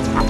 Ha ha ha!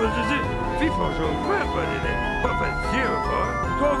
hebben ze zin. FIFA zo'n kwaad, maar die denkt, wat een zero, hoor. Toch